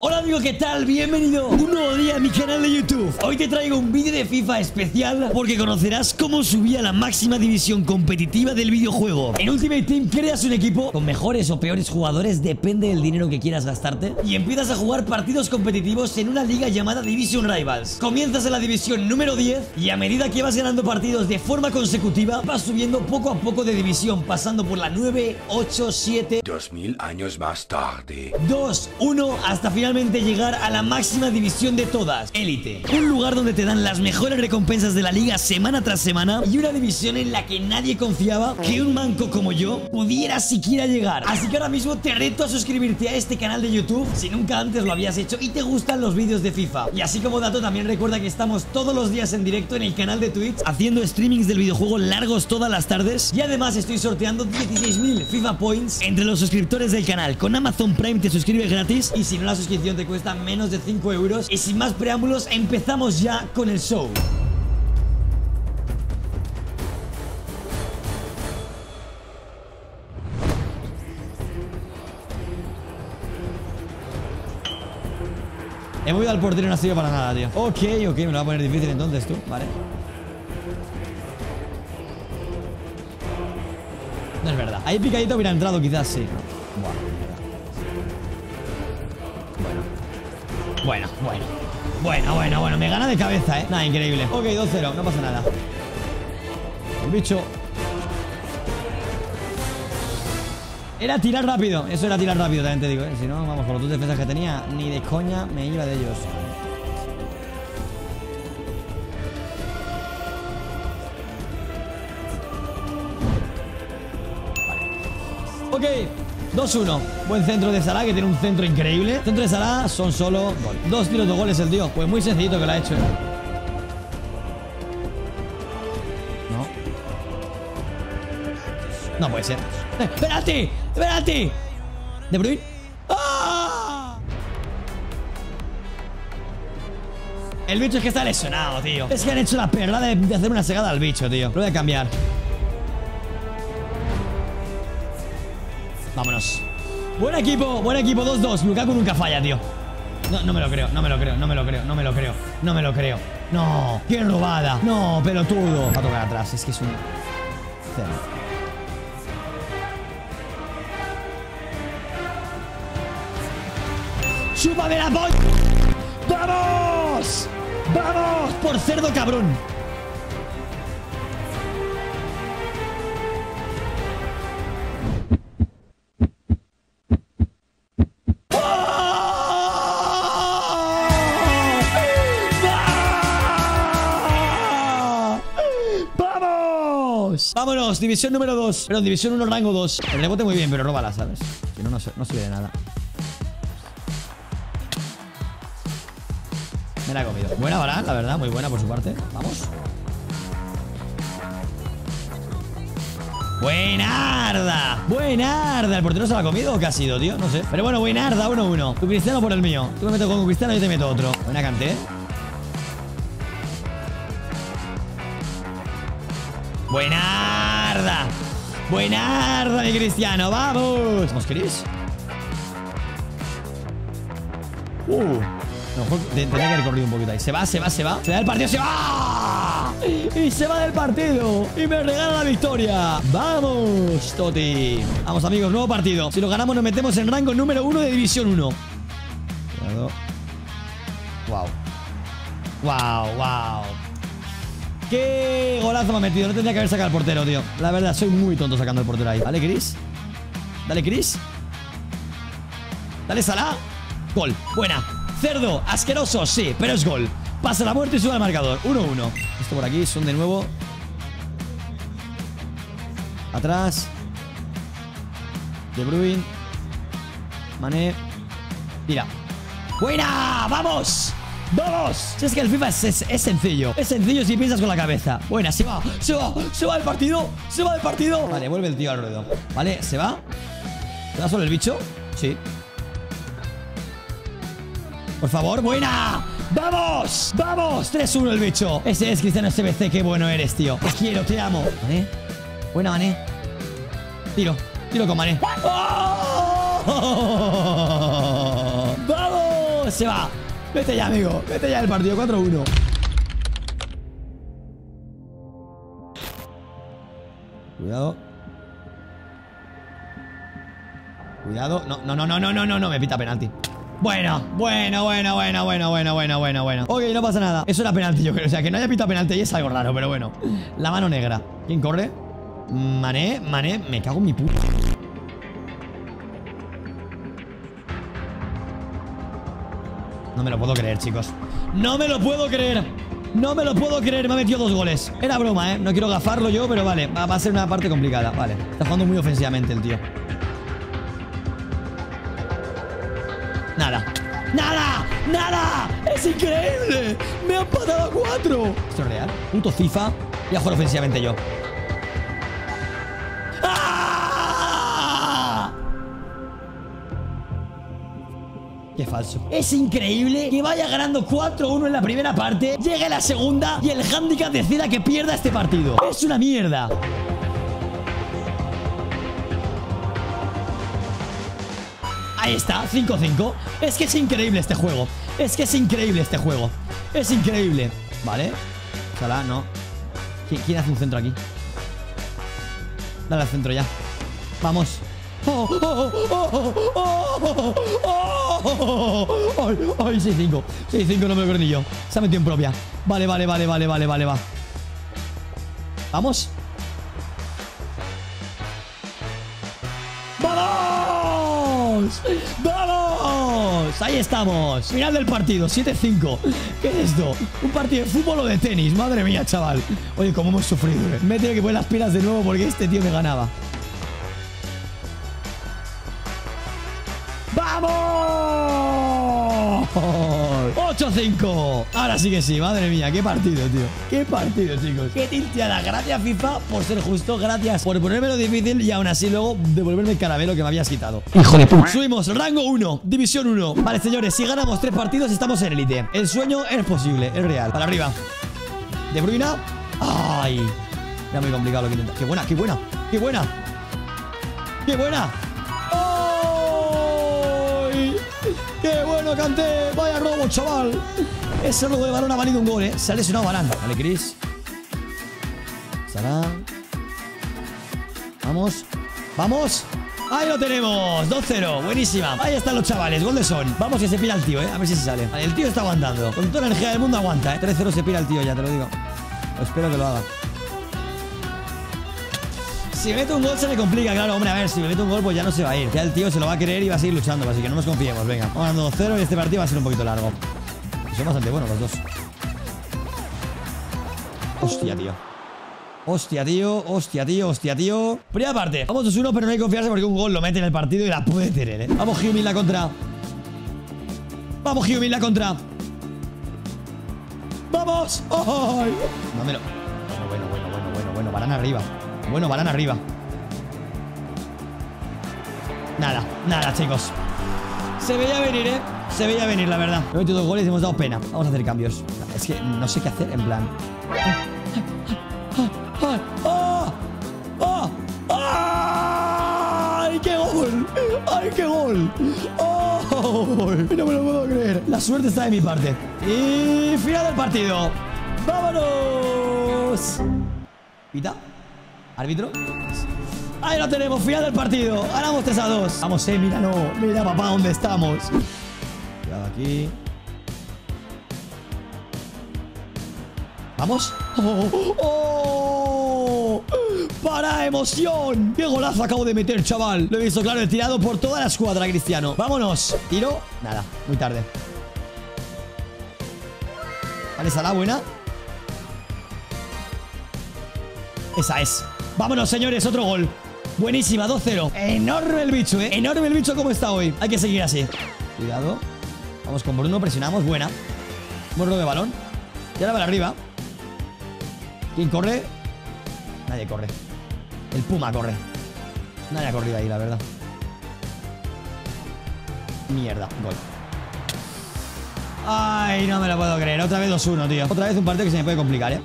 Hola amigo, ¿qué tal? Bienvenido un nuevo día a mi canal de YouTube. Hoy te traigo un vídeo de FIFA especial Porque conocerás cómo subí a la máxima división competitiva del videojuego. En Ultimate Team creas un equipo con mejores o peores jugadores Depende del dinero que quieras gastarte. Y empiezas a jugar partidos competitivos en una liga llamada Division Rivals. Comienzas en la división número 10 Y a medida que vas ganando partidos de forma consecutiva Vas subiendo poco a poco de división Pasando por la 9, 8, 7 Dos mil años más tarde. 2, 1 hasta llegar a la máxima división de todas, Élite. Un lugar donde te dan las mejores recompensas de la liga semana tras semana y una división en la que nadie confiaba que un manco como yo pudiera siquiera llegar. Así que ahora mismo te reto a suscribirte a este canal de YouTube si nunca antes lo habías hecho y te gustan los vídeos de FIFA. Y así como dato también recuerda que estamos todos los días en directo en el canal de Twitch haciendo streamings del videojuego largos todas las tardes y además estoy sorteando 16.000 FIFA Points entre los suscriptores del canal. Con Amazon Prime te suscribes gratis y si no la te cuesta menos de 5 euros. Y sin más preámbulos, empezamos ya con el show. He movido al portero y no ha sido para nada, tío. Ok, ok, me lo va a poner difícil entonces tú, vale. No es verdad. Ahí picadito hubiera entrado, quizás sí. Buah, Bueno, bueno. Bueno, bueno, bueno. Me gana de cabeza, ¿eh? Nada, increíble. Ok, 2-0. No pasa nada. El bicho. Era tirar rápido. Eso era tirar rápido, también te digo, ¿eh? Si no, vamos, con los dos defensas que tenía, ni de coña me iba de ellos. Ok, 2-1. Buen centro de Salah, que tiene un centro increíble. Centro de Salah son solo gol. Dos tiros de goles el tío. Pues muy sencillito que lo ha hecho. No. No puede ser. ¡Eh, ¡Penalti! ¡Penalti! ¿De Bruyne? ¡Ah! El bicho es que está lesionado, tío. Es que han hecho la perla de, de hacer una segada al bicho, tío. Lo voy a cambiar. Vámonos. Buen equipo, buen equipo, 2-2. Lukaku nunca falla, tío. No, me lo creo, no me lo creo, no me lo creo, no me lo creo, no me lo creo. No, qué robada. No, pelotudo. Va a tocar atrás, es que es un. Cero. ¡Chúpame la polla! ¡Vamos! ¡Vamos! Por cerdo cabrón. ¡Vámonos! División número 2. Perdón, división 1, rango 2. El rebote muy bien, pero róbala, ¿sabes? Si no, no, no sirve de nada. Me la he comido. Buena Varane, la verdad, muy buena por su parte. Vamos. Buenarda. Buenarda. ¿El portero se la ha comido o qué ha sido, tío? No sé. Pero bueno, buenarda, 1-1. Tu cristiano por el mío. Tú me metes con un cristiano y yo te meto otro. Buena canté. Buenarda. Buenarda, mi cristiano. Vamos. ¿Vamos, Chris? Uh. A lo mejor te- tenía que haber corrido un poquito ahí. Se va, se va, se va. Se va del partido, se va. Y se va del partido. Y me regala la victoria. Vamos, Toti. Vamos, amigos, nuevo partido. Si lo ganamos, nos metemos en rango número uno de División 1. Cuidado. Wow. Wow, wow. Qué golazo me ha metido. No tendría que haber sacado al portero, tío. La verdad, soy muy tonto sacando al portero ahí. Dale, Chris. Dale, Chris. Dale, Salah. Gol. Buena. Cerdo. Asqueroso, sí, pero es gol. Pasa la muerte y sube al marcador. 1-1. Esto por aquí son de nuevo. Atrás. De Bruyne. Mané. Mira. ¡Buena! ¡Vamos! ¡Vamos! Si es que el FIFA es, sencillo. Es sencillo si piensas con la cabeza. Buena, se va, se va, se va del partido, se va del partido. Vale, vuelve el tío al ruedo. Vale, se va. ¿Se va solo el bicho? Sí. Por favor, buena. ¡Vamos! ¡Vamos! 3-1 el bicho. Ese es Cristiano SBC. Qué bueno eres, tío. Te quiero, te amo. Mané. Buena, Mané. Tiro. Tiro con Mané. ¡Oh! ¡Vamos! Se va. Vete ya, amigo. Vete ya el partido 4-1. Cuidado. Cuidado. No, no, no, no, no, no, no, no. Me pita penalti. Bueno, bueno, bueno, bueno, bueno, bueno, bueno, bueno, bueno. Ok, no pasa nada. Eso era penalti, yo creo. O sea, que no haya pitado penalti y es algo raro, pero bueno. La mano negra. ¿Quién corre? Mané, Mané. Me cago en mi puta. No me lo puedo creer, chicos. No me lo puedo creer. No me lo puedo creer. Me ha metido dos goles. Era broma, ¿eh? No quiero gafarlo yo, pero vale. Va a ser una parte complicada. Vale. Está jugando muy ofensivamente el tío. Nada. ¡Nada! ¡Nada! ¡Es increíble! ¡Me han patado a cuatro! ¿Esto es real? Puto FIFA. Voy a jugar ofensivamente yo. Falso. Es increíble que vaya ganando 4-1 en la primera parte, llegue la segunda y el handicap decida que pierda este partido. Es una mierda. Ahí está, 5-5 Es que es increíble este juego Es que es increíble este juego Es increíble Vale Salah, no ¿Quién, quién hace un centro aquí? Dale al centro ya Vamos ¡Oh, oh, oh, oh, oh, oh, ¡Ay, ay, 6-5! 6-5 no me lo creo ni yo Se ha metido en propia Vale, vale, vale, vale, vale, vale, va Vamos ¡Vamos! ¡Vamos! Ahí estamos Final del partido, 7-5 ¿Qué es esto? ¿Un partido de fútbol o de tenis? Madre mía, chaval Oye, cómo hemos sufrido eh. Me tiene que poner las pilas de nuevo porque este tío me ganaba ¡Vamos! 8-5 Ahora sí que sí, madre mía, qué partido, tío. Qué partido, chicos. Qué tilteada, gracias FIFA por ser justo. Gracias por ponérmelo difícil y aún así luego Devolverme el caramelo que me habías quitado. Hijo de puta. Subimos, rango 1, división 1 Vale, señores, si ganamos 3 partidos estamos en élite. El sueño es posible, es real. Para arriba. De Bruyne. Ay. Era muy complicado lo que intenta. Qué buena, qué buena, qué buena. Qué buena ¡Vaya robo, chaval! Ese robo de balón ha valido un gol, ¿eh? Se ha lesionado Barán. Vale, Chris. Sara. Vamos. ¡Vamos! Ahí lo tenemos, 2-0, buenísima Ahí están los chavales, gol de son Vamos que se pira el tío, eh, a ver si se sale vale, El tío está aguantando, con toda la energía del mundo aguanta, eh 3-0 se pira el tío ya, te lo digo Espero que lo haga si me meto un gol se me complica, claro, hombre, a ver, si me meto un gol pues ya no se va a ir. Ya el tío se lo va a querer y va a seguir luchando, así que no nos confiemos, venga. Vamos ganando 2-0 y este partido va a ser un poquito largo. Son bastante buenos los dos. Hostia, tío. Hostia, tío, hostia, tío, hostia, tío. Primera parte. Vamos 2-1, pero no hay que confiarse porque un gol lo mete en el partido y la puede tener, ¿eh? Vamos, Hyumin la contra. Vamos, Hyumin la contra. ¡Vamos! ¡Ay! No me lo... Bueno, bueno, bueno, bueno, bueno, bueno. Varane arriba. Bueno, Varane arriba. Nada, nada, chicos. Se veía venir, ¿eh? Se veía venir, la verdad. Hemos metido dos goles y hemos dado pena. Vamos a hacer cambios. Es que no sé qué hacer, en plan. ¡Ah! ¡Ah! ¡Ah! ¡Ay, qué gol! ¡Ay, qué gol! ¡Oh! No me lo puedo creer. La suerte está de mi parte. Y final del partido. ¡Vámonos! ¿Árbitro? Ahí lo tenemos, final del partido. Ganamos 3 a 2. Vamos, eh, mira, no. Mira, papá, dónde estamos. Cuidado aquí. ¿Vamos? ¡Oh! ¡Oh! ¡Para emoción! ¡Qué golazo acabo de meter, chaval! Lo he visto claro, he tirado por toda la escuadra, Cristiano. ¡Vámonos! ¿Tiro? Nada, muy tarde. Vale, Salah, buena. Esa es. Vámonos, señores, otro gol. Buenísima, 2-0. Enorme el bicho, ¿eh? Enorme el bicho como está hoy. Hay que seguir así. Cuidado. Vamos con Bruno, presionamos. Buena. Buen de balón. Y ahora para arriba. ¿Quién corre? Nadie corre. El Puma corre. Nadie ha corrido ahí, la verdad. Mierda, gol. Ay, no me lo puedo creer. Otra vez 2-1, tío. Otra vez un partido que se me puede complicar, ¿eh?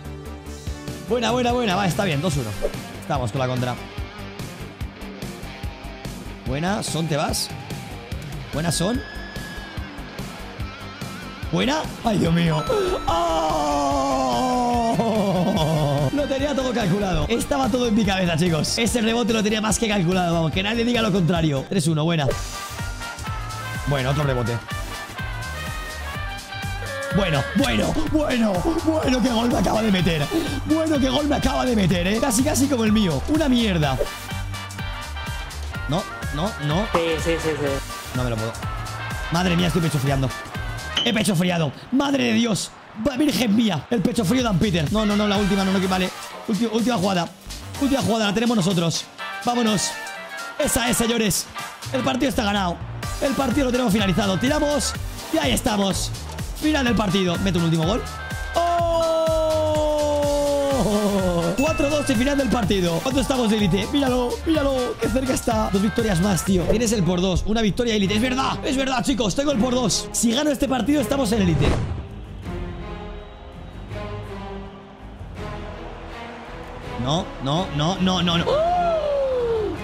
Buena, buena, buena. Va, está bien, 2-1. Estamos con la contra. Buena, Son, te vas. Buena, Son. ¿Buena? ¡Ay, Dios mío! ¡Oh! Lo tenía todo calculado. Estaba todo en mi cabeza, chicos. Ese rebote lo tenía más que calculado, vamos. Que nadie diga lo contrario. 3-1, buena. Bueno, otro rebote. Bueno, bueno, bueno, bueno, qué gol me acaba de meter. Bueno, qué gol me acaba de meter, ¿eh? Casi, casi como el mío. Una mierda. No, no, no. Sí, sí, sí, sí. No me lo puedo. Madre mía, estoy pecho friando. He pecho friado. Madre de Dios. Virgen mía. El pecho frío de Dan Peter. No, no, no, la última, no, no, que vale. Última, última jugada. Última jugada, la tenemos nosotros. Vámonos. Esa es, señores. El partido está ganado. El partido lo tenemos finalizado. Tiramos y ahí estamos. Final del partido. Meto un último gol. ¡Oh! 4-2 y final del partido. ¿Cuánto estamos de élite? Míralo, míralo. Qué cerca está. Dos victorias más, tío. Tienes el por dos. Una victoria élite. Es verdad, es verdad, chicos. Tengo el por dos. Si gano este partido, estamos en élite. No, no, no, no, no, no.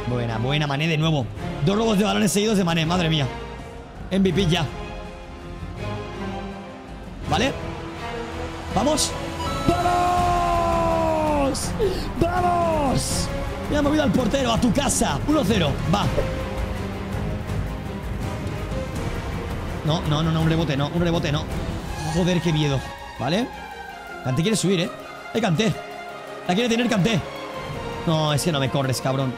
Buena, buena, Mané de nuevo. Dos robos de balones seguidos de Mané, madre mía. MVP ya. ¿Vale? ¡Vamos! ¡Vamos! ¡Vamos! Me ha movido al portero, a tu casa. 1-0, va. No, no, no, no, un rebote, no, un rebote, no. Joder, qué miedo. ¿Vale? Canté quiere subir, ¿eh? ¡Eh, Canté! La quiere tener Canté. No, es que no me corres, cabrón.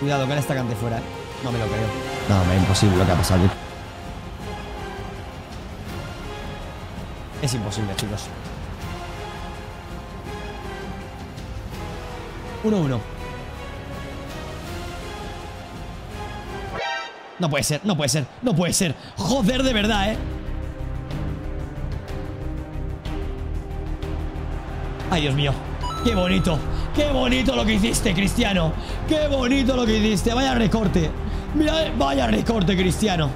Cuidado, que ahora está Canté fuera, ¿eh? No me lo creo. No, es imposible lo que ha pasado aquí. Es imposible, chicos. 1-1. No puede ser, no puede ser, no puede ser. Joder, de verdad, ¿eh? Ay, Dios mío. Qué bonito. Qué bonito lo que hiciste, Cristiano. Qué bonito lo que hiciste. Vaya recorte. Mira, vaya recorte, Cristiano.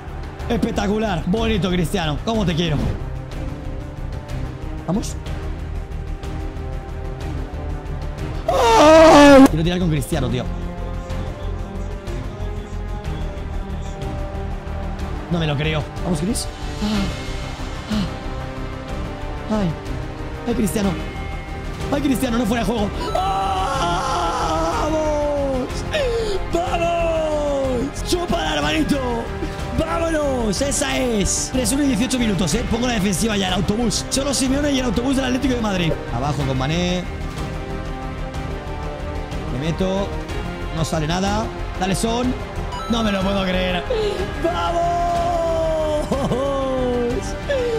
Espectacular. Bonito, Cristiano. ¿Cómo te quiero? Vamos. Quiero tirar con Cristiano, tío. No me lo creo. Vamos, Chris. Ay. Ay, Cristiano. Ay, Cristiano, no fuera de juego. ¡Vamos! ¡Vamos! ¡Chúpala, hermanito! ¡Vámonos! Esa es. 3-1 y 18 minutos, ¿eh? Pongo la defensiva ya, el autobús. Solo Simeone y el autobús del Atlético de Madrid. Abajo con Mané. Me meto. No sale nada. Dale, Son. No me lo puedo creer. ¡Vamos!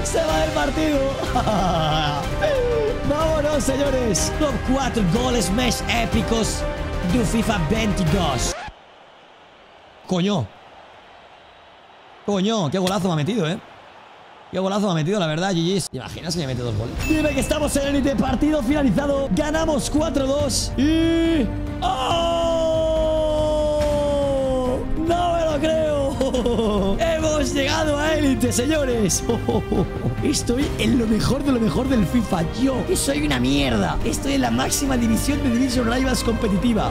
Se va del partido. Vámonos, señores. Top 4 goles más épicos do FIFA 22. Coño. Coño, qué golazo me ha metido, ¿eh? Qué golazo me ha metido, la verdad, GG's. ¿Te imaginas me mete dos goles? Dime que estamos en el élite partido finalizado. Ganamos 4-2 y... ¡Oh! ¡No me lo creo! ¡Hemos llegado a élite, señores! Estoy en lo mejor de lo mejor del FIFA. Yo, que soy una mierda. Estoy en la máxima división de Division Rivals competitiva.